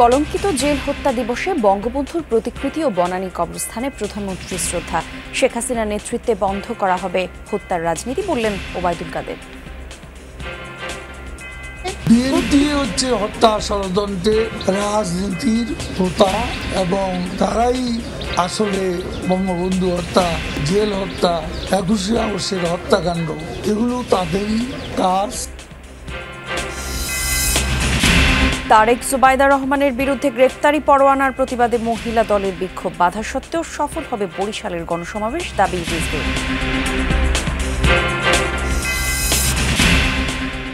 কলঙ্কিত জেল হত্যা দিবসে বঙ্গবন্ধুর প্রতিকৃতি ও বনানী কবরস্থানে প্রধানমন্ত্রী শ্রদ্ধা। শেখ হাসিনার নেতৃত্বে বন্ধ করা হবে হত্যার রাজনীতি বললেন ওবায়দুল কাদের। বিএনপি হচ্ছে হত্যা ষড়যন্ত্রের রাজনীতির হোতা এবং তারাই আসলে বঙ্গবন্ধু হত্যা, জেল হত্যা, একুশে আগস্টের হত্যাকাণ্ড। এগুলো তাদেরই কাজ। তারেক জুবাইদা রহমানের বিরুদ্ধে গ্রেফতারি পরোয়ানার প্রতিবাদে মহিলা দলের বিক্ষোভ। বাধা সত্ত্বেও সফল হবে বরিশালের গণসমাবেশ, দাবি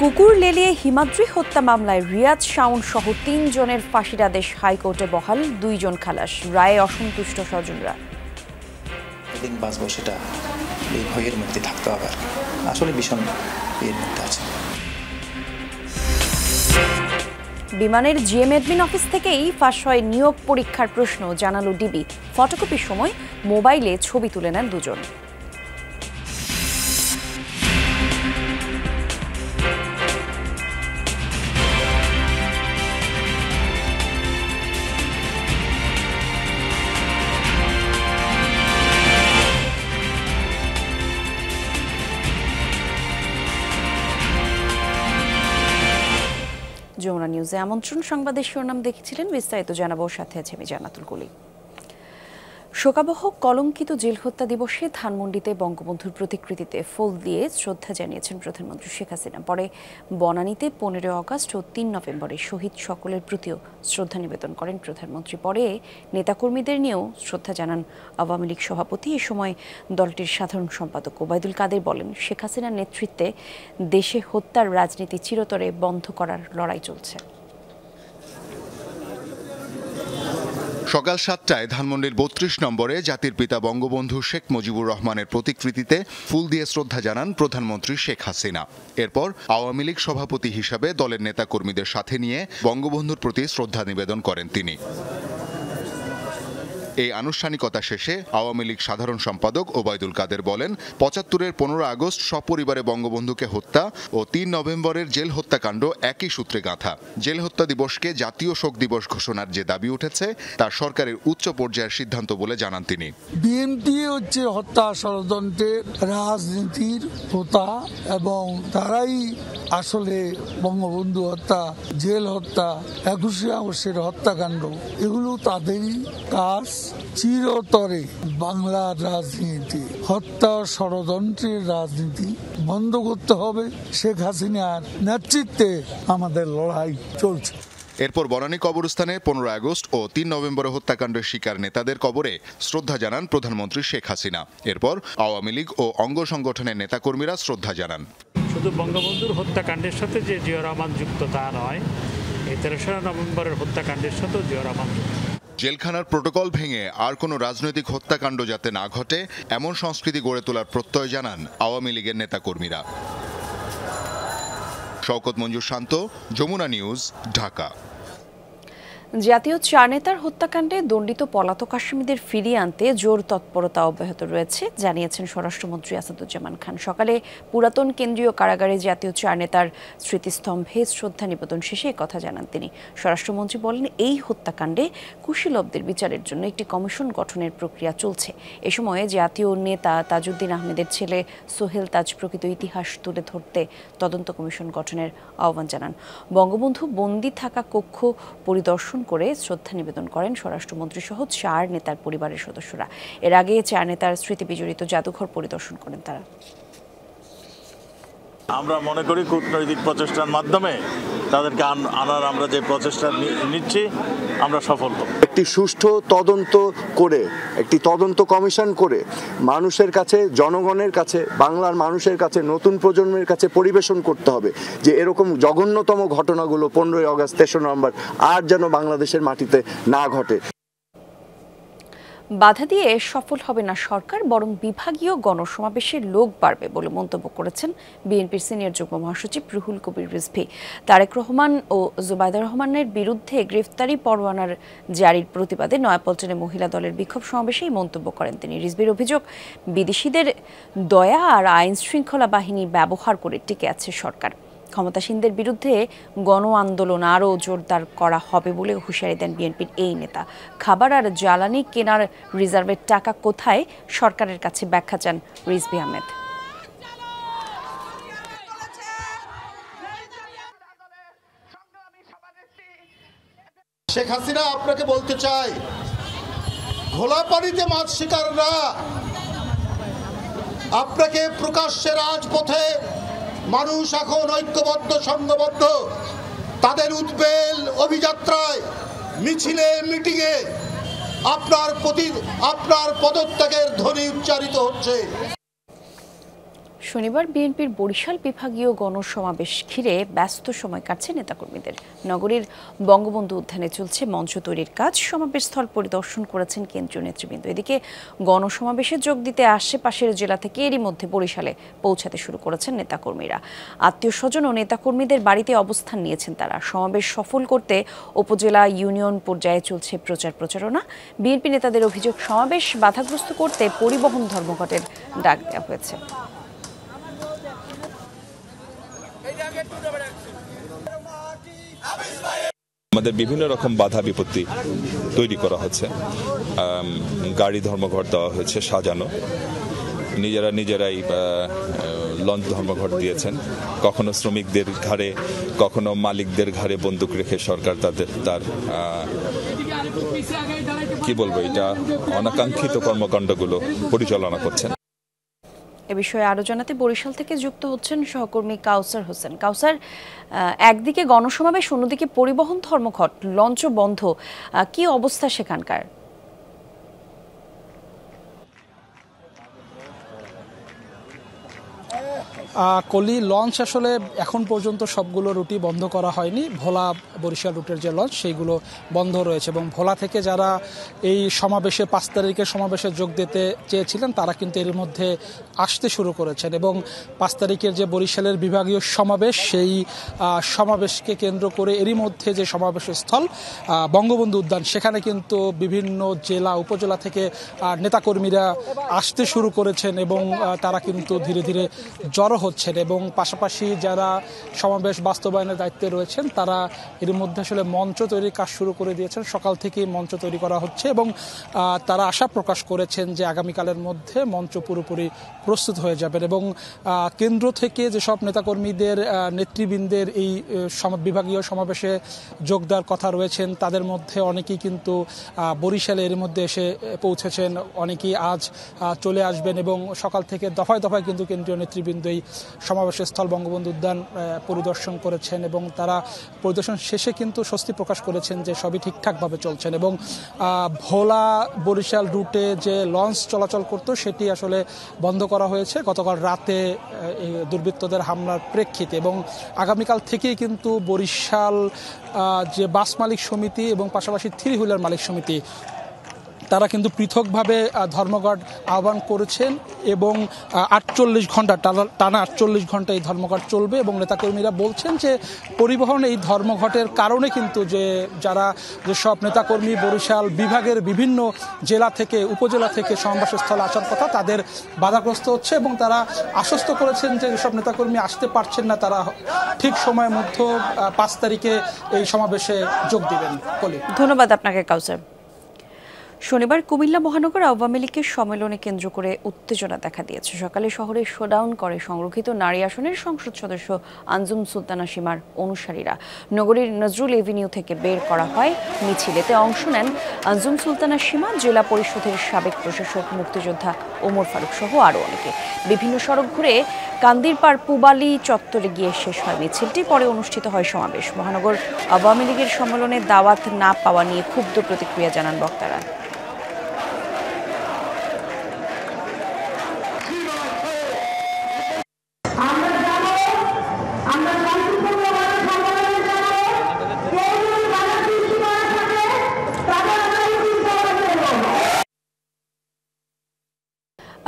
কুকুর লেলিয়ে হিমাদ্রি হত্যা মামলায় রিয়াজ শাউন সহ তিনজনের ফাঁসির আদেশ হাইকোর্টে বহাল, দুইজন খালাস। রায়ে অসন্তুষ্ট স্বজনরা। দিন সেটা এই ভয়ের মধ্যে থাকতে হবে আসলে ভীষণ এর মধ্যে আছে। বিমানের জিএম এডমিন অফিস থেকেই ফাঁস হয় নিয়োগ পরীক্ষার প্রশ্ন, জানালো ডিবি। ফটোকপির সময় মোবাইলে ছবি তুলে নেন দুজন। যমুনা নিউজে আমন্ত্রণ। সংবাদের শিরোনাম দেখেছিলেন বিস্তারিত জানাব। সাথে আছে আমি জানাতুল কলি শোকাবহ কলঙ্কিত জেল হত্যা দিবসে ধানমন্ডিতে বঙ্গবন্ধুর প্রতিকৃতিতে ফুল দিয়ে শ্রদ্ধা জানিয়েছেন প্রধানমন্ত্রী শেখ হাসিনা। পরে বনানীতে পনেরো আগস্ট ও তিন নভেম্বরে শহীদ সকলের প্রতিও শ্রদ্ধা নিবেদন করেন প্রধানমন্ত্রী। পরে নেতাকর্মীদের নিয়েও শ্রদ্ধা জানান আওয়ামী লীগ সভাপতি। এ সময় দলটির সাধারণ সম্পাদক ওবায়দুল কাদের বলেন, শেখ হাসিনার নেতৃত্বে দেশে হত্যার রাজনীতি চিরতরে বন্ধ করার লড়াই চলছে। সকাল সাতটায় ধানমন্ডির বত্রিশ নম্বরে জাতির পিতা বঙ্গবন্ধু শেখ মুজিবুর রহমানের প্রতিকৃতিতে ফুল দিয়ে শ্রদ্ধা জানান প্রধানমন্ত্রী শেখ হাসিনা। এরপর আওয়ামী লীগ সভাপতি হিসাবে দলের নেতাকর্মীদের সাথে নিয়ে বঙ্গবন্ধুর প্রতি শ্রদ্ধা নিবেদন করেন তিনি। এই আনুষ্ঠানিকতা শেষে আওয়ামী লীগ সাধারণ সম্পাদক ওবায়দুল কাদের বলেন, পঁচাত্তরের পনেরো আগস্ট সপরিবারে বঙ্গবন্ধুকে হত্যা ও তিন নভেম্বরের জেল হত্যাকাণ্ড একই সূত্রে গাঁথা। জেল হত্যা দিবসকে জাতীয় শোক দিবস ঘোষণার যে দাবি উঠেছে, তা সরকারের উচ্চ পর্যায়ের সিদ্ধান্ত বলে জানান তিনি। বিএনপি হচ্ছে হত্যা ষড়যন্ত্রের রাজনীতির হোতা এবং তারাই আসলে বঙ্গবন্ধু হত্যা, জেল হত্যা, একুশে আগস্টের হত্যাকাণ্ড, এগুলো তাদেরই কাজ। চিরতরে বাংলার রাজনীতি হত্যা ষড়যন্ত্রের রাজনীতি বন্ধ করতে হবে শেখ হাসিনার নেতৃত্বে আমাদের লড়াই চলছে। এরপর বনানী কবরস্থানে পনেরো আগস্ট ও তিন নভেম্বরে হত্যাকাণ্ডের শিকার নেতাদের কবরে শ্রদ্ধা জানান প্রধানমন্ত্রী শেখ হাসিনা। এরপর আওয়ামী লীগ ও অঙ্গ সংগঠনের নেতাকর্মীরা শ্রদ্ধা জানান। শুধু বঙ্গবন্ধুর হত্যাকাণ্ডের সাথে যে জিয়া রহমান যুক্ত তা নয় এই তেরোশো নভেম্বরের হত্যাকাণ্ডের সাথেও জিয়া রহমান যুক্ত। জেলখানার প্রোটোকল ভেঙে আর কোনো রাজনৈতিক হত্যাকাণ্ড যাতে না ঘটে, এমন সংস্কৃতি গড়ে তোলার প্রত্যয় জানান আওয়ামী লীগের নেতাকর্মীরা। শওকত মঞ্জুর শান্ত, যমুনা নিউজ, ঢাকা। জাতীয় চার নেতার হত্যাকাণ্ডে দণ্ডিত পলাতক আসামিদের ফিরিয়ে আনতে জোর তৎপরতা অব্যাহত রয়েছে, জানিয়েছেন স্বরাষ্ট্রমন্ত্রী আসাদুজ্জামান খান। সকালে পুরাতন কেন্দ্রীয় কারাগারে জাতীয় চার নেতার স্মৃতিস্তম্ভে শ্রদ্ধা নিবেদন শেষে কথা জানান তিনি। স্বরাষ্ট্রমন্ত্রী বলেন, এই হত্যাকাণ্ডে কুশীলবদের বিচারের জন্য একটি কমিশন গঠনের প্রক্রিয়া চলছে। এ সময়ে জাতীয় নেতা তাজউদ্দিন আহমেদের ছেলে সোহেল তাজ প্রকৃত ইতিহাস তুলে ধরতে তদন্ত কমিশন গঠনের আহ্বান জানান। বঙ্গবন্ধু বন্দি থাকা কক্ষ পরিদর্শন করে শ্রদ্ধা নিবেদন করেন স্বরাষ্ট্রমন্ত্রী সহ চার নেতার পরিবারের সদস্যরা। এর আগে চার নেতার স্মৃতি বিজড়িত জাদুঘর পরিদর্শন করেন তারা। আমরা মনে করি কূটনৈতিক প্রচেষ্টার মাধ্যমে তাদেরকে আন- আনার আমরা যে প্রচেষ্টা নিচ্ছি, আমরা সফল হব। একটি সুষ্ঠু তদন্ত করে, একটি তদন্ত কমিশন করে মানুষের কাছে, জনগণের কাছে, বাংলার মানুষের কাছে, নতুন প্রজন্মের কাছে পরিবেশন করতে হবে যে এরকম জঘন্যতম ঘটনাগুলো পনেরোই আগস্ট তেসরা নভেম্বর আর যেন বাংলাদেশের মাটিতে না ঘটে। বাধা দিয়ে সফল হবে না সরকার, বরং বিভাগীয় গণসমাবেশের লোক বাড়বে বলে মন্তব্য করেছেন বিএনপির সিনিয়র যুগ্ম মহাসচিব রুহুল কবির রিজভি। তারেক রহমান ও জুবাইদা রহমানের বিরুদ্ধে গ্রেফতারি পরোয়ানার জারির প্রতিবাদে নয়াপল্টনে মহিলা দলের বিক্ষোভ সমাবেশে এই মন্তব্য করেন তিনি। রিজভির অভিযোগ, বিদেশিদের দয়া আর আইন শৃঙ্খলা বাহিনী ব্যবহার করে টিকে আছে সরকার। ক্ষমতাসীনদের বিরুদ্ধে গণ আন্দোলন আরও জোরদার করা হবে বলে হুঁশিয়ারি দেন বিএনপির এই নেতা। খাবার আর জ্বালানি কেনার রিজার্ভের টাকা কোথায়? সরকারের কাছে ব্যাখ্যা চান রিজভি আহমেদ। শেখ হাসিনা, আপনাকে বলতে চাই, ঘোলা মাছ শিকাররা আপনাকে প্রকাশ্যে রাজপথে মানুষ এখন ঐক্যবদ্ধ সংঘবদ্ধ তাদের উদ্বেল অভিযাত্রায়, মিছিলে, মিটিংয়ে আপনার প্রতি আপনার পদত্যাগের ধ্বনি উচ্চারিত হচ্ছে। শনিবার বিএনপির বরিশাল বিভাগীয় গণসমাবেশ ঘিরে ব্যস্ত সময় কাটছে নেতাকর্মীদের। নগরীর বঙ্গবন্ধু উদ্যানে চলছে মঞ্চ তৈরির কাজ। সমাবেশ স্থল পরিদর্শন করেছেন কেন্দ্রীয় নেতৃবৃন্দ। এদিকে গণসমাবেশে যোগ দিতে আশেপাশের জেলা থেকে এরই মধ্যে বরিশালে পৌঁছাতে শুরু করেছেন নেতাকর্মীরা। আত্মীয় স্বজন ও নেতাকর্মীদের বাড়িতে অবস্থান নিয়েছেন তারা। সমাবেশ সফল করতে উপজেলা ইউনিয়ন পর্যায়ে চলছে প্রচার প্রচারণা। বিএনপি নেতাদের অভিযোগ, সমাবেশ বাধাগ্রস্ত করতে পরিবহন ধর্মঘটের ডাক দেওয়া হয়েছে। আমাদের বিভিন্ন রকম বাধা বিপত্তি তৈরি করা হচ্ছে। গাড়ি ধর্মঘট দেওয়া হয়েছে সাজানো। নিজেরা নিজেরাই লঞ্চ ধর্মঘট দিয়েছেন। কখনো শ্রমিকদের ঘাড়ে, কখনো মালিকদের ঘাড়ে বন্দুক রেখে সরকার তাদের, তার কি বলব, এটা অনাকাঙ্ক্ষিত কর্মকাণ্ডগুলো পরিচালনা করছেন। এ বিষয়ে আরও জানাতে বরিশাল থেকে যুক্ত হচ্ছেন সহকর্মী কাউসার হোসেন। কাউসার একদিকে গণসমাবেশ, অন্যদিকে পরিবহন ধর্মঘট, লঞ্চ বন্ধ কি অবস্থা সেখানকার? কলি লঞ্চ আসলে এখন পর্যন্ত সবগুলো রুটি বন্ধ করা হয়নি। ভোলা, বরিশাল রুটের যে লঞ্চ সেইগুলো বন্ধ রয়েছে এবং ভোলা থেকে যারা এই সমাবেশে পাঁচ তারিখের সমাবেশে যোগ দিতে চেয়েছিলেন, তারা কিন্তু এর মধ্যে আসতে শুরু করেছেন এবং পাঁচ তারিখের যে বরিশালের বিভাগীয় সমাবেশ, সেই সমাবেশকে কেন্দ্র করে এরই মধ্যে যে সমাবেশ স্থল বঙ্গবন্ধু উদ্যান, সেখানে কিন্তু বিভিন্ন জেলা, উপজেলা থেকে নেতাকর্মীরা আসতে শুরু করেছেন এবং তারা কিন্তু ধীরে ধীরে জড়ো হচ্ছেন এবং পাশাপাশি যারা সমাবেশ বাস্তবায়নের দায়িত্বে রয়েছেন, তারা এর মধ্যে আসলে মঞ্চ তৈরির কাজ শুরু করে দিয়েছেন। সকাল থেকেই মঞ্চ তৈরি করা হচ্ছে এবং তারা আশা প্রকাশ করেছেন যে আগামীকালের মধ্যে মঞ্চ পুরোপুরি প্রস্তুত হয়ে যাবেন এবং কেন্দ্র থেকে যেসব নেতাকর্মীদের নেতৃবৃন্দের এই বিভাগীয় সমাবেশে যোগ দেওয়ার কথা রয়েছেন, তাদের মধ্যে অনেকেই কিন্তু বরিশালে এর মধ্যে এসে পৌঁছেছেন। অনেকেই আজ চলে আসবেন এবং সকাল থেকে দফায় দফায় কিন্তু কেন্দ্রীয় নেতৃবৃন্দ এই সমাবেশের স্থল বঙ্গবন্ধু উদ্যান পরিদর্শন করেছেন এবং তারা পরিদর্শন শেষে কিন্তু স্বস্তি প্রকাশ করেছেন যে সবই ঠিকঠাকভাবে চলছেন এবং ভোলা বরিশাল রুটে যে লঞ্চ চলাচল করতো সেটি আসলে বন্ধ করা হয়েছে। গতকাল রাতে দুর্বৃত্তদের হামলার প্রেক্ষিতে এবং আগামীকাল থেকেই কিন্তু বরিশাল যে বাস মালিক সমিতি এবং পাশাপাশি থ্রি হুইলার মালিক সমিতি তারা কিন্তু পৃথকভাবে ধর্মঘট আহ্বান করেছেন এবং আটচল্লিশ ঘণ্টা টানা- আটচল্লিশ ঘণ্টা এই ধর্মঘট চলবে এবং নেতাকর্মীরা বলছেন যে পরিবহন এই ধর্মঘটের কারণে কিন্তু যে যারা যেসব নেতাকর্মী বরিশাল বিভাগের বিভিন্ন জেলা থেকে, উপজেলা থেকে সমাবেশস্থলে আসার কথা তাদের বাধাগ্রস্ত হচ্ছে এবং তারা আশ্বস্ত করেছেন যে যেসব নেতাকর্মী আসতে পারছেন না, তারা ঠিক সময়ের মধ্যে পাঁচ তারিখে এই সমাবেশে যোগ দেবেন। ধন্যবাদ আপনাকে, কাউসার। শনিবার কুমিল্লা মহানগর আওয়ামী লীগের সম্মেলনে কেন্দ্র করে উত্তেজনা দেখা দিয়েছে। সকালে শহরে শোডাউন করে সংরক্ষিত নারী আসনের সংসদ সদস্য আঞ্জুম সুলতানা সীমার অনুসারীরা। নগরীর নজরুল এভিনিউ থেকে বের করা হয় মিছিলেতে অংশ নেন আঞ্জুম সুলতানা সীমা জেলা পরিষদের সাবেক প্রশাসক, মুক্তিযোদ্ধা ওমর ফারুক সহ আরও অনেকে। বিভিন্ন সড়ক ঘুরে কান্দিরপাড় পুবালি চত্বরে গিয়ে শেষ হয় মিছিলটি। পরে অনুষ্ঠিত হয় সমাবেশ। মহানগর আওয়ামী লীগের সম্মেলনে দাওয়াত না পাওয়া নিয়ে ক্ষুব্ধ প্রতিক্রিয়া জানান বক্তারা।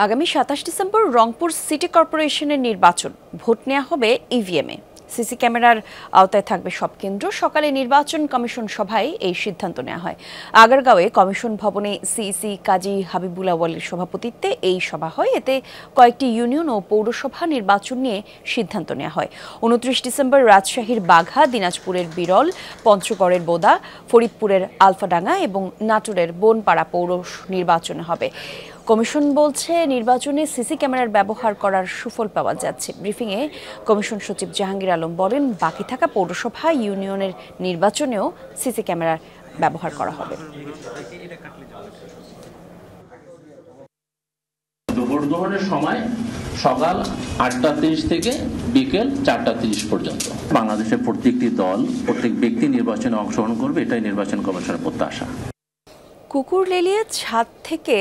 আগামী সাতাশ ডিসেম্বর রংপুর সিটি কর্পোরেশনের নির্বাচন। ভোট নেওয়া হবে ইভিএমে সিসি ক্যামেরার আওতায় থাকবে সব কেন্দ্র। সকালে নির্বাচন কমিশন সভায় এই সিদ্ধান্ত নেওয়া হয়। আগারগাঁওয়ে কমিশন ভবনে সিইসি কাজী হাবিবুল আওয়ালের সভাপতিত্বে এই সভা হয়। এতে কয়েকটি ইউনিয়ন ও পৌরসভা নির্বাচন নিয়ে সিদ্ধান্ত নেওয়া হয়। উনত্রিশ ডিসেম্বর রাজশাহীর বাঘা, দিনাজপুরের বিরল, পঞ্চগড়ের বোদা, ফরিদপুরের আলফাডাঙ্গা এবং নাটোরের বনপাড়া পৌর নির্বাচন হবে। কমিশন বলছে নির্বাচনে সিসি ক্যামেরার ব্যবহার করার সুফল পাওয়া যাচ্ছে। ব্রিফিংয়ে কমিশন সচিব জাহাঙ্গীর আলম বলেন বাকি থাকা পৌরসভা ইউনিয়নের নির্বাচনেও সিসি ক্যামেরার ব্যবহার করা হবে। ভোট গ্রহণের সময় সকাল আটটা তিরিশ থেকে বিকেল চারটা তিরিশ পর্যন্ত। বাংলাদেশের প্রত্যেকটি দল প্রত্যেক ব্যক্তি নির্বাচনে অংশগ্রহণ করবে এটাই নির্বাচন কমিশনের প্রত্যাশা। কুকুর লেলিয়ে ছাদ থেকে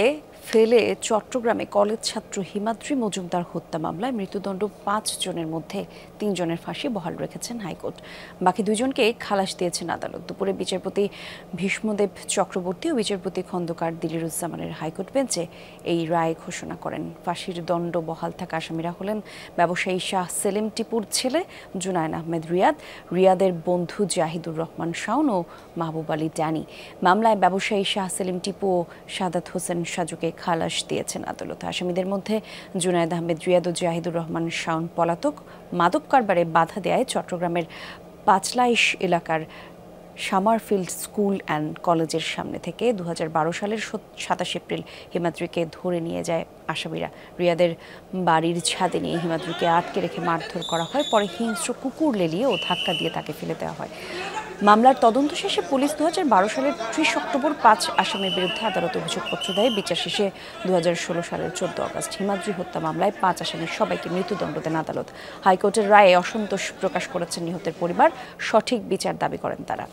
ফেলে চট্টগ্রামে কলেজ ছাত্র হিমাদ্রি মজুমদার হত্যা মামলায় মৃত্যুদণ্ড পাঁচ জনের মধ্যে তিনজনের ফাঁসি বহাল রেখেছেন হাইকোর্ট। বাকি দুজনকে খালাস দিয়েছেন আদালত। দুপুরে বিচারপতি ভীষ্মদেব চক্রবর্তী ও বিচারপতি খন্দকার দিলিরুজ্জামানের হাইকোর্ট বেঞ্চে এই রায় ঘোষণা করেন। ফাঁসির দণ্ড বহাল থাকা আসামিরা হলেন ব্যবসায়ী শাহ সেলিম টিপুর ছেলে জুনায়ন আহমেদ রিয়াদ, রিয়াদের বন্ধু জাহিদুর রহমান শাওন ও মাহবুব আলী ড্যানি মামলায় ব্যবসায়ী শাহ সেলিম টিপু ও সাদাত হোসেন সাজুকে খালাস দিয়েছেন আদালত। আসামিদের মধ্যে জুনায়দ আহমেদ রিয়াদ ও জাহিদুর রহমান শাওন পলাতক। মাদক কারবারে বাধা দেয় চট্টগ্রামের পাঁচলাইশ এলাকার সামারফিল্ড স্কুল অ্যান্ড কলেজের সামনে থেকে। দু হাজার বারো সালের সাতাশ এপ্রিল হিমাদ্রিকে ধরে নিয়ে যায় আসামিরা। রিয়াদের বাড়ির ছাদে নিয়ে হিমাদ্রিকে আটকে রেখে মারধর করা হয়। পরে হিংস্র কুকুর লেলিয়ে ও ধাক্কা দিয়ে তাকে ফেলে দেওয়া হয়। মামলার তদন্ত শেষে পুলিশ দুহাজার বারো সালের ত্রিশ অক্টোবর পাঁচ আসামির বিরুদ্ধে আদালত অভিযোগপত্র দেয়। বিচার শেষে দুহাজার ষোলো সালের চোদ্দ আগস্ট হিমাদ্রি হত্যা মামলায় পাঁচ আসামির সবাইকে মৃত্যুদণ্ড দেন আদালত। হাইকোর্টের রায়ে অসন্তোষ প্রকাশ করেছেন নিহতের পরিবার। সঠিক বিচার দাবি করেন তারা।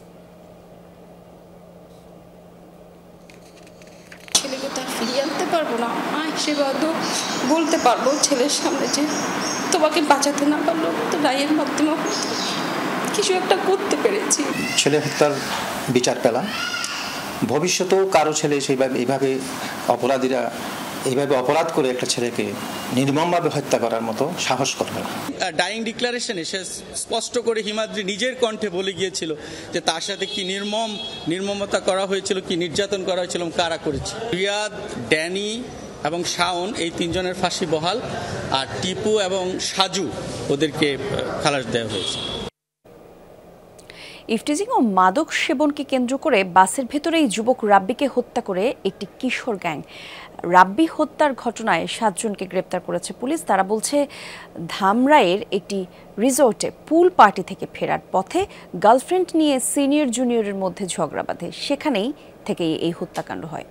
ফিরিয়ে আনতে পারব না। বলতে পারব ছেলের সামনে যে তোমাকে বাঁচাতে না পারল তো রায়ের মাধ্যমে কিছু একটা করতে পেরেছি। ছেলে হত্যার বিচার পেলাম। ভবিষ্যতেও কারও ছেলে সেইভাবে এইভাবে অপরাধীরা এইভাবে অপরাধ করে একটা ছেলেকে নির্মমভাবে হত্যা করার মতো সাহস করবে না। ডাইং ডিক্লারেশনে সে স্পষ্ট করে হিমাদ্রি নিজের কণ্ঠে বলে গিয়েছিল যে তার সাথে কি নির্মম নির্মমতা করা হয়েছিল কি নির্যাতন করা হয়েছিল এবং কারা করেছে। রিয়াদ ড্যানি এবং শাওন এই তিনজনের ফাঁসি বহাল আর টিপু এবং সাজু ওদেরকে খালাস দেওয়া হয়েছে। ইফটিজিং ও মাদক সেবনকে কেন্দ্র করে বাসের ভেতরেই যুবক রাব্বিকে হত্যা করে একটি কিশোর গ্যাং। রাব্বি হত্যার ঘটনায় সাতজনকে গ্রেপ্তার করেছে পুলিশ। তারা বলছে, ধামরাইয়ের একটি রিসোর্টে পুল পার্টি থেকে ফেরার পথে গার্লফ্রেন্ড নিয়ে সিনিয়র জুনিয়রের মধ্যে ঝগড়া বাঁধে। সেখানেই থেকেই এই হত্যাকাণ্ড হয়।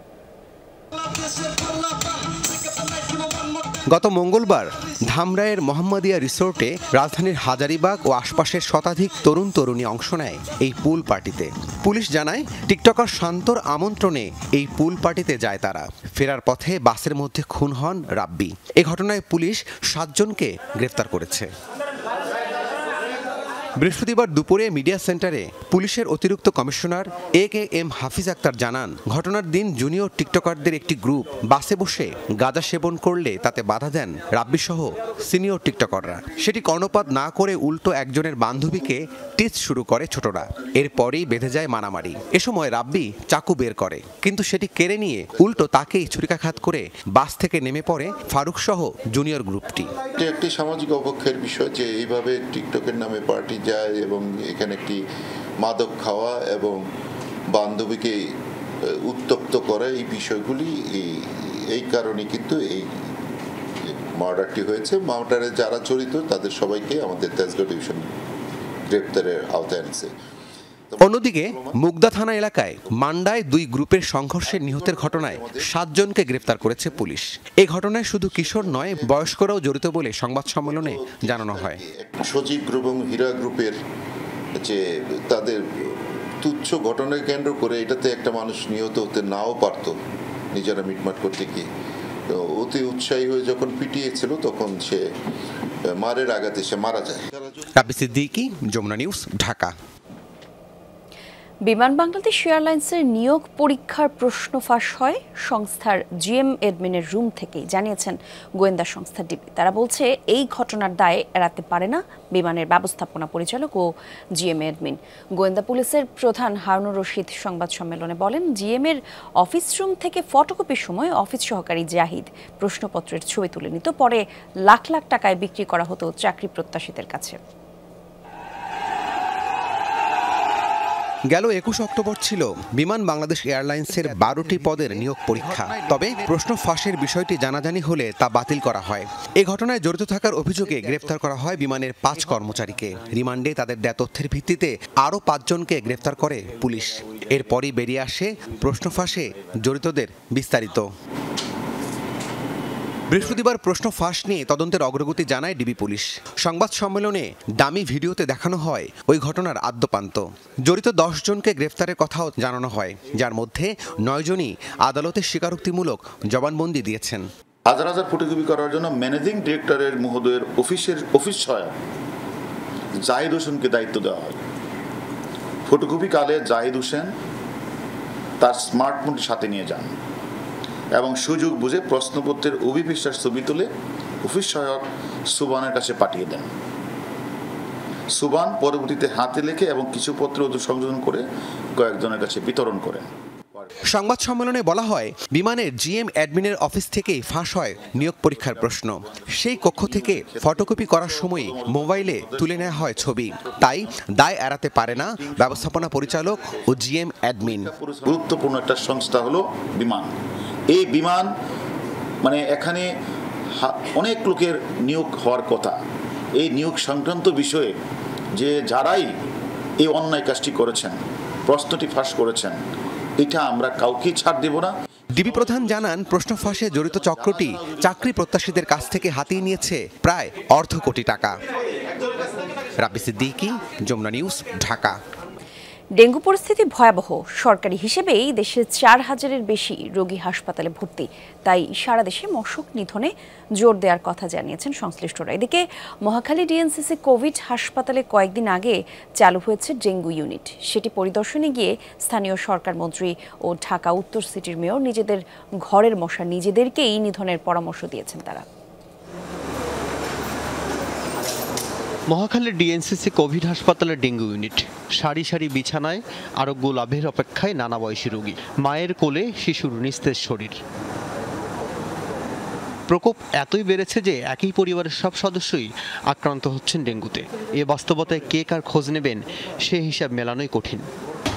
গত মঙ্গলবার ধামরায়ের মোহাম্মদিয়া রিসোর্টে রাজধানীর হাজারিবাগ ও আশপাশের শতাধিক তরুণ তরুণী অংশ নেয় এই পুল পার্টিতে। পুলিশ জানায়, টিকটকার শান্তর আমন্ত্রণে এই পুল পার্টিতে যায় তারা। ফেরার পথে বাসের মধ্যে খুন হন রাব্বি। এ ঘটনায় পুলিশ সাতজনকে গ্রেফতার করেছে। বৃহস্পতিবার দুপুরে মিডিয়া সেন্টারে পুলিশের অতিরিক্ত commissioner A K M Hafiz Akhtar জানান, ঘটনার দিন জুনিয়র টিকটকারদের একটি গ্রুপ বাসে বসে গাঁজা সেবন করলে তাতে বাধা দেন রাব্বি সহ সিনিয়র টিকটকাররা। সেটি কর্ণপাত না করে উল্টো একজনের বান্ধবীকে টিচ শুরু করে ছোটরা। এরপরেই বেঁধে যায় মারামারি। এ সময় রাব্বি চাকু বের করে। কিন্তু সেটি কেড়ে নিয়ে উল্টো তাকেই ছুরিকাঘাত করে বাস থেকে নেমে পড়ে ফারুক সহ জুনিয়র গ্রুপটি। একটি সামাজিক অপক্ষের বিষয় যে এইভাবে টিকটকের নামে পার্টি যায় এবং এখানে একটি মাদক খাওয়া এবং বান্ধবীকে উত্তপ্ত করা এই বিষয়গুলি এই কারণে কিন্তু এই মার্ডারটি হয়েছে। মার্ডারে যারা জড়িত তাদের সবাইকে আমাদের তেজগাঁও ডিভিশন গ্রেপ্তারের আওতায় আনছে। অন্যদিকে মুগদা থানা এলাকায় মান্ডায় দুই গ্রুপের সংঘর্ষে নিহতের ঘটনায় সাতজনকে গ্রেপ্তার করেছে পুলিশ। এই ঘটনায় শুধু কিশোর নয় বয়স্করাও জড়িত বলে সংবাদ সম্মেলনে জানানো হয়। সজীব গ্রুপ এবং হীরা গ্রুপের যে তাদের তুচ্ছ ঘটনাকে কেন্দ্র করে এটাতে একটা মানুষ নিহত হতে নাও পারত নিজেরা মিটমাট করতে গিয়ে। অতি উৎসাহী হয়ে যখন পিটিয়েছিল তখন সে মারের আঘাতে সে মারা যায়। রাবি সিদ্দিকি যমুনা নিউজ ঢাকা। বিমান বাংলাদেশ এয়ারলাইন্সের নিয়োগ পরীক্ষার প্রশ্ন ফাঁস হয়। সংস্থার জিএম এডমিনের রুম থেকেই জানিয়েছেন গোয়েন্দা সংস্থা ডিবি। তারা বলছে, এই ঘটনার দায় এড়াতে পারে না বিমানের ব্যবস্থাপনা পরিচালক ও জিএম এডমিন। গোয়েন্দা পুলিশের প্রধান হারুনুর রশিদ সংবাদ সম্মেলনে বলেন জিএম এর অফিস রুম থেকে ফটোকপির সময় অফিস সহকারী জাহিদ প্রশ্নপত্রের ছবি তুলে নিত, পরে লাখ লাখ টাকায় বিক্রি করা হতো চাকরি প্রত্যাশীদের কাছে। গেল একুশ অক্টোবর ছিল। বিমান বাংলাদেশ এয়ারলাইন্সের বারোটি পদের নিয়োগ পরীক্ষা। তবে প্রশ্ন ফাঁসের বিষয়টি জানাজানি হলে তা বাতিল করা হয়। এ ঘটনায় জড়িত থাকার অভিযোগে গ্রেফতার করা হয় বিমানের পাঁচ কর্মচারীকে। রিমান্ডে তাদের দেয়া তথ্যের ভিত্তিতে আরও পাঁচজনকে গ্রেফতার করে পুলিশ। এরপরই বেরিয়ে আসে প্রশ্ন ফাঁসে জড়িতদের বিস্তারিত। বৃহস্পতিবার প্রশ্ন ফাঁস নিয়ে তদন্তের অগ্রগতি জানায় ডিবি পুলিশ। সংবাদ সম্মেলনে দামি ভিডিওতে দেখানো হয় ওই ঘটনার আদ্যপান্ত। জড়িত জনকে গ্রেফতারের কথাও জানানো হয়, যার মধ্যে নয়জনই আদালতে স্বীকারোক্তিমূলক জবানবন্দি দিয়েছেন। হাজার হাজার ফটোকপি করার জন্য ম্যানেজিং ডিরেক্টরের মহোদয়ের অফিসের অফিস সহায়ক জাহিদ হোসেনকে দায়িত্ব দেওয়া হয়। ফটোকপি কালে জাহিদ হোসেন তার স্মার্টফোনটি সাথে নিয়ে যান। এবং সুযোগ বুঝে প্রশ্নপত্রের অভিপৃষ্ঠার ছবি তুলে অফিস সহায়ক সুবানের কাছে পাঠিয়ে দেন। সুবান পরবর্তীতে হাতে লেখে এবং কিছু পত্র সংযোজন করে কয়েকজনের কাছে বিতরণ করেন। সংবাদ সম্মেলনে বলা হয় বিমানের জিএম অ্যাডমিনের অফিস থেকেই ফাঁস হয় নিয়োগ পরীক্ষার প্রশ্ন। সেই কক্ষ থেকে ফটোকপি করার সময় মোবাইলে তুলে নেওয়া হয় ছবি। তাই দায় এড়াতে পারে না ব্যবস্থাপনা পরিচালক ও জিএম অ্যাডমিন। গুরুত্বপূর্ণ একটা সংস্থা হলো বিমান। এই বিমান মানে এখানে অনেক লোকের নিয়োগ হওয়ার কথা। এই নিয়োগ সংক্রান্ত বিষয়ে যে যারাই এই অন্যায় কাজটি করেছেন, প্রশ্নটি ফাঁস করেছেন, এটা আমরা কাউকে ছাড় দেব না। ডিবি প্রধান জানান, প্রশ্ন ফাঁসে জড়িত চক্রটি চাকরি প্রত্যাশীদের কাছ থেকে হাতিয়ে নিয়েছে প্রায় অর্ধ কোটি টাকা। রাবি সিদ্দিকি, যমুনা নিউজ, ঢাকা। ডেঙ্গু পরিস্থিতি ভয়াবহ। সরকারি হিসেবেই দেশে চার হাজারের বেশি রোগী হাসপাতালে ভর্তি। তাই সারা দেশে মশক নিধনে জোর দেওয়ার কথা জানিয়েছেন সংশ্লিষ্টরা। এদিকে মহাখালী ডিএনসিসি কোভিড হাসপাতালে কয়েকদিন আগে চালু হয়েছে ডেঙ্গু ইউনিট। সেটি পরিদর্শনে গিয়ে স্থানীয় সরকার মন্ত্রী ও ঢাকা উত্তর সিটির মেয়র নিজেদের ঘরের মশা নিজেদেরকেই নিধনের পরামর্শ দিয়েছেন তারা। মহাখালীর ডিএনসিসি কোভিড হাসপাতালের ডেঙ্গু ইউনিট। সারি সারি বিছানায় আরোগ্য লাভের অপেক্ষায় নানা বয়সী রোগী। মায়ের কোলে শিশুর নিস্তেজ শরীর। প্রকোপ এতই বেড়েছে যে একই পরিবারের সব সদস্যই আক্রান্ত হচ্ছেন ডেঙ্গুতে। এ বাস্তবতায় কে কার খোঁজ নেবেন, সে হিসাব মেলানোই কঠিন।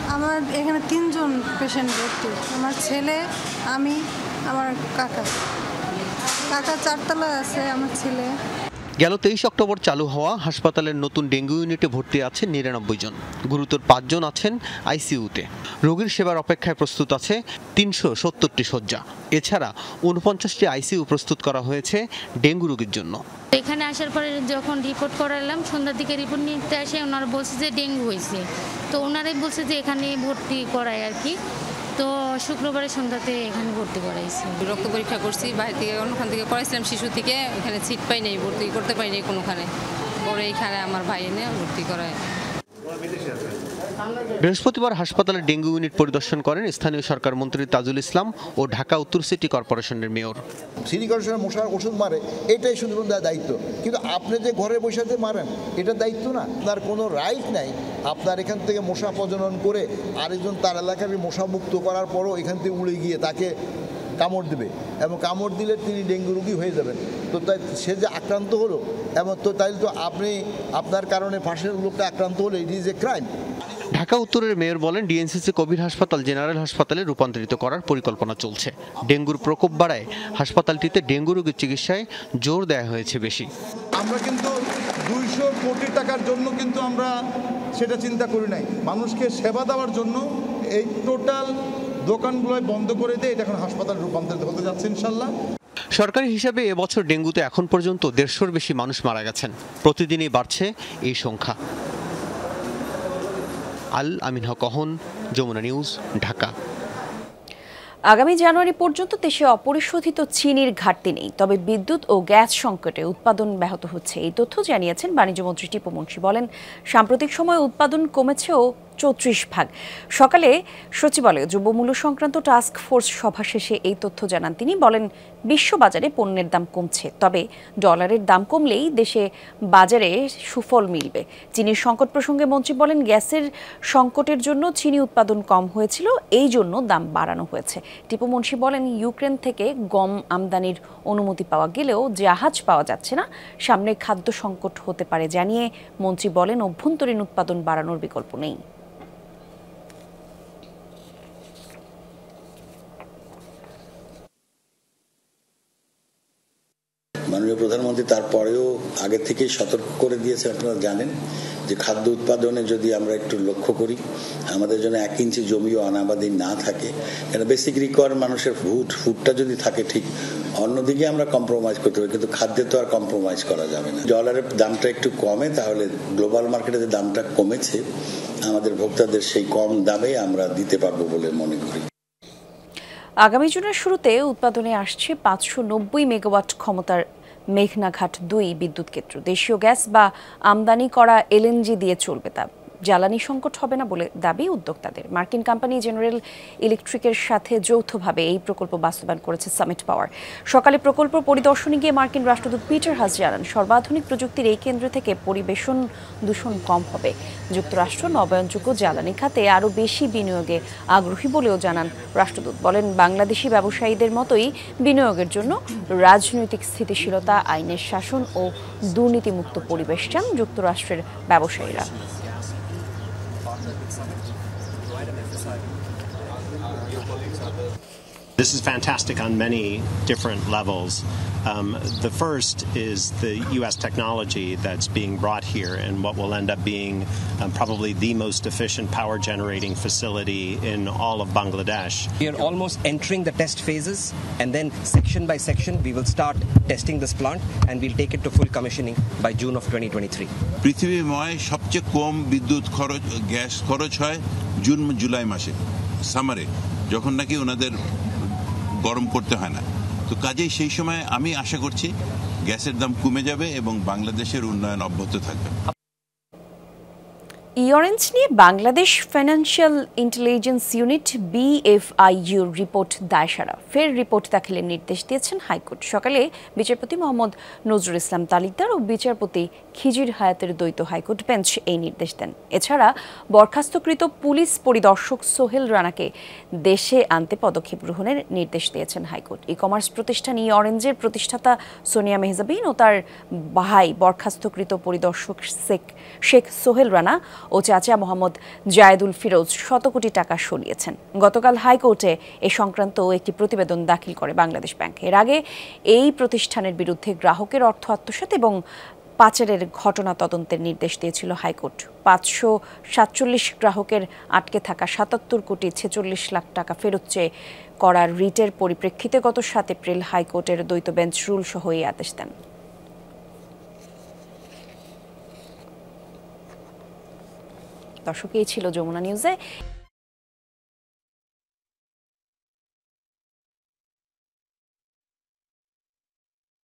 আমার এখানে তিনজন পেশেন্ট ভর্তি। আমার ছেলে, আমি, আমার কাকা। কাকা চারতলায় আছে আমার ছেলে। গেল তেইশ অক্টোবর চালু হওয়া হাসপাতালের নতুন ডেঙ্গু ইউনিটে ভর্তি আছেন নিরানব্বই জন। গুরুতর পাঁচজন আছেন আইসিইউতে। রোগীর সেবার অপেক্ষায় প্রস্তুত আছে তিনশো সত্তরটি শয্যা। এছাড়া উনপঞ্চাশটি আইসিইউ প্রস্তুত করা হয়েছে ডেঙ্গু রোগীর জন্য। এখানে আসার পরে যখন রিপোর্ট করালাম, সন্ধ্যার দিকে রিপোর্ট নিতে আসে, ওনারা বলছে যে ডেঙ্গু হয়েছে। তো ওনারাই বলছে যে এখানে ভর্তি করায় আর কি। তো শুক্রবারে সন্ধ্যাতে এখানে ভর্তি করাইছি। রক্ত পরীক্ষা করছি বাইরে থেকে ওখান থেকে করাইছিলাম, শিশু থেকে, এখানে সিট পাই নাই, ভর্তি করতে পারি নাই কোনোখানে। পরে এইখানে আমার ভাই এনে ভর্তি করায়। বৃহস্পতিবার হাসপাতালে ডেঙ্গু ইউনিট পরিদর্শন করেন স্থানীয় সরকার মন্ত্রী তাজুল ইসলাম ও ঢাকা উত্তর সিটি কর্পোরেশনের মেয়র। সিটি কর্পোরেশনের মশার ওষুধ মারে, এটাই শুধু দায়িত্ব। কিন্তু আপনি যে ঘরে বসে মারেন, এটা দায়িত্ব না। আপনার কোনো রাইট নাই। আপনার এখান থেকে মশা প্রজনন করে আরেকজন তার এলাকার মশা মুক্ত করার পরও এখান থেকে উড়ে গিয়ে তাকে কামড় দেবে। এবং কামড় দিলে তিনি ডেঙ্গু রোগী হয়ে যাবেন। তো তাই সে যে আক্রান্ত হলো, এবং তো তাই তো আপনি আপনার কারণে পাশের লোকটা আক্রান্ত হলে it is a crime Dhaka উত্তরের মেয়র বলেন ডিএনসিসি কোভিড হাসপাতাল জেনারেল হাসপাতালে রূপান্তরিত করার পরিকল্পনা চলছে। ডেঙ্গুর প্রকোপ বাড়ায় হাসপাতালটিতে ডেঙ্গু রোগীর চিকিৎসায় জোর দেওয়া হয়েছে বেশি। আমরা কিন্তু দুইশো কোটি টাকার জন্য কিন্তু আমরা সেটা চিন্তা করি নাই। মানুষকে সেবা দেওয়ার জন্য এই টোটাল দোকানগুলোয় বন্ধ করে দিয়ে এটা এখন হাসপাতাল রূপান্তরিত হতে যাচ্ছে ইনশাল্লাহ। সরকারি হিসাবে এবছর ডেঙ্গুতে এখন পর্যন্ত দেড়শোর বেশি মানুষ মারা গেছেন। প্রতিদিনই বাড়ছে এই সংখ্যা। আল আমিন হক যমুনা নিউজ, ঢাকা। আগামী জানুয়ারি পর্যন্ত দেশে অপরিশোধিত চিনির ঘাটতি নেই, তবে বিদ্যুৎ ও গ্যাস সংকটে উৎপাদন ব্যাহত হচ্ছে। এই তথ্য জানিয়েছেন বাণিজ্যমন্ত্রী টিপু মুন্সি। বলেন, সাম্প্রতিক সময়ে উৎপাদন কমেছেও চৌত্রিশ ভাগ। সকালে সচিবালয়ে দ্রব্যমূল্য সংক্রান্ত টাস্ক ফোর্স সভা শেষে এই তথ্য জানান তিনি। বলেন, বিশ্ববাজারে পণ্যের দাম কমছে, তবে ডলারের দাম কমলেই দেশে বাজারে সুফল মিলবে। চিনির সংকট প্রসঙ্গে মন্ত্রী বলেন, গ্যাসের সংকটের জন্য চিনি উৎপাদন কম হয়েছিল, এই জন্য দাম বাড়ানো হয়েছে। টিপু মুন্সি বলেন, ইউক্রেন থেকে গম আমদানির অনুমতি পাওয়া গেলেও জাহাজ পাওয়া যাচ্ছে না, সামনে খাদ্য সংকট হতে পারে, জানিয়ে মন্ত্রী বলেন, অভ্যন্তরীণ উৎপাদন বাড়ানোর বিকল্প নেই। মাননীয় প্রধানমন্ত্রী তারপরেও আগে থেকেই সতর্ক করে দিয়েছে আপনারা জানেন, যে খাদ্য উৎপাদনে যদি আমরা একটু লক্ষ্য করি, আমাদের জন্য এক ইঞ্চি জমিও অনাবাদী না থাকে, কেন বেসিক রিকোয়ার মানুষের ফুড ফুডটা যদি থাকে ঠিক, অন্যদিকে আমরা কম্প্রোমাইজ করতে পারি, কিন্তু খাদ্যে তো আর কম্প্রোমাইজ করা যাবে না। ডলারের দামটা একটু কমে, তাহলে গ্লোবাল মার্কেটে যে দামটা কমেছে, আমাদের ভোক্তাদের সেই কম দামে আমরা দিতে পারব বলে মনে করি। আগামী জুনের শুরুতে উৎপাদনে আসছে পাঁচশো নব্বই মেগাওয়াট ক্ষমতার মেঘনাঘাট দুই বিদ্যুৎ কেন্দ্র। দেশীয় গ্যাস বা আমদানি করা এলএনজি দিয়ে চলবে তা। জ্বালানি সংকট হবে না বলে দাবি উদ্যোক্তাদের। মার্কিন কোম্পানি জেনারেল ইলেকট্রিকের সাথে যৌথভাবে এই প্রকল্প বাস্তবায়ন করেছে সামিট পাওয়ার। সকালে প্রকল্প পরিদর্শনে গিয়ে মার্কিন রাষ্ট্রদূত পিটার হাস জানান, সর্বাধুনিক প্রযুক্তির এই কেন্দ্র থেকে পরিবেশন দূষণ কম হবে। যুক্তরাষ্ট্র নবায়নযোগ্য জ্বালানি খাতে আরও বেশি বিনিয়োগে আগ্রহী বলেও জানান রাষ্ট্রদূত। বলেন, বাংলাদেশি ব্যবসায়ীদের মতোই বিনিয়োগের জন্য রাজনৈতিক স্থিতিশীলতা, আইনের শাসন ও দুর্নীতিমুক্ত পরিবেশ চান যুক্তরাষ্ট্রের ব্যবসায়ীরা। This is fantastic on many different levels. Um, the first is the U.S. technology that's being brought here and what will end up being um, probably the most efficient power generating facility in all of Bangladesh. We are almost entering the test phases, and then section by section, we will start testing this plant and we'll take it to full commissioning by June of 2023. পৃথিবীময় সবচেয়ে কম বিদ্যুৎ খরচ gas খরচ হয় June July মাসে সামারে যখন নাকি ওনাদের গরম করতে হয় না। তো কাজেই সেই সময় আমি আশা করছি গ্যাসের দাম কমে যাবে এবং বাংলাদেশের উন্নয়ন অব্যাহত থাকবে। ইঅরেঞ্জ নিয়ে বাংলাদেশ ফাইন্যান্সিয়াল ইন্টেলিজেন্স ইউনিট বিএফআইইউর রিপোর্ট দায়সারা ফের রিপোর্ট দাখিলের নির্দেশ দিয়েছেন হাইকোর্ট। সকালে বিচারপতি মোহাম্মদ নজরুল ইসলাম তালিকদার ও বিচারপতি খিজির হায়াতের দ্বৈত হাইকোর্ট বেঞ্চ এই নির্দেশ দেন। এছাড়া বরখাস্তকৃত পুলিশ পরিদর্শক সোহেল রানাকে দেশে আনতে পদক্ষেপ গ্রহণের নির্দেশ দিয়েছেন হাইকোর্ট। ই কমার্স প্রতিষ্ঠান ই অরেঞ্জের প্রতিষ্ঠাতা সোনিয়া মেহজাবিন ও তার ভাই বরখাস্তকৃত পরিদর্শক শেখ শেখ সোহেল রানা ও চাচা মোহাম্মদ জায়েদুল ফিরোজ শত কোটি টাকা সরিয়েছেন গতকাল হাইকোর্টে এ সংক্রান্ত একটি প্রতিবেদন দাখিল করে বাংলাদেশ ব্যাংক। এর আগে এই প্রতিষ্ঠানের বিরুদ্ধে গ্রাহকের অর্থ আত্মসাৎ এবং পাচারের ঘটনা তদন্তের নির্দেশ দিয়েছিল হাইকোর্ট। পাঁচশো সাতচল্লিশ গ্রাহকের আটকে থাকা সাতাত্তর কোটি ছেচল্লিশ লাখ টাকা ফেরত চেয়ে করার রিটের পরিপ্রেক্ষিতে গত সাত এপ্রিল হাইকোর্টের দ্বৈত বেঞ্চ রুল সহ এই আদেশ দেন। দর্শক, এই ছিল যমুনা নিউজে।